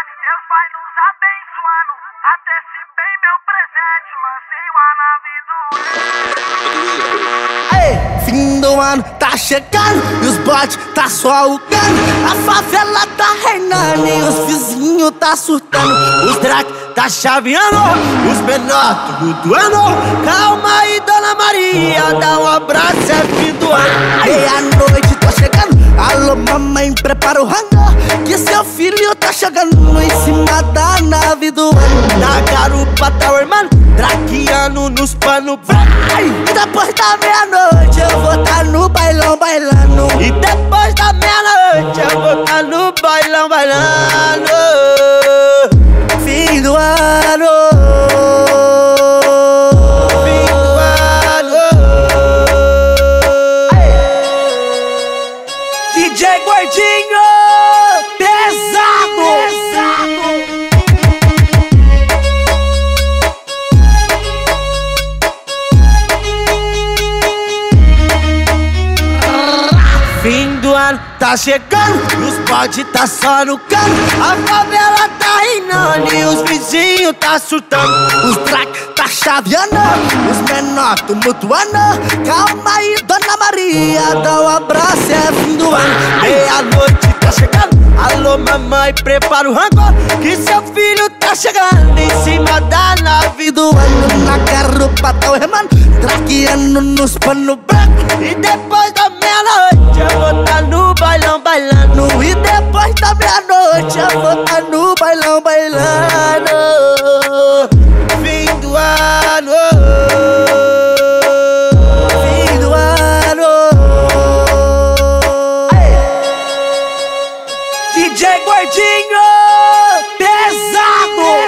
Hermane, Deus vai nos abençoando. Até se bem meu presente, lancei uma nave do Ei, fim do ano tá chegando e os bots tá só o cano. A favela tá reinando e os vizinhos tá surtando. Os drag tá chaveando, os menor tudo doando. Calma aí, Dona Maria, dá um abraço, é fim do ano. Meia-noite tô chegando, alô mamãe, prepara o rango. Seu filho tá chegando em cima da nave do ano. Na garupa tá o irmão, nos pano E depois da meia-noite eu vou tá no bailão bailando. E depois da meia-noite eu vou tá no bailão bailando. Tá chegando, os bodes tá só no cano. A favela tá reinando e os vizinhos tá surtando. Os track tá chaveando, os menor tumultuando. Calma aí, Dona Maria, dá um abraço, é fim do ano. Meia-noite tá chegando. Alô, mamãe, prepara o rango Que seu filho tá chegando Em cima da nave do ano Na garupa tá o remando Traqueando nos pano branco E depois Eu vou tá no bailão bailando. Fim do ano. Fim do ano. DJ Gordinho Pesado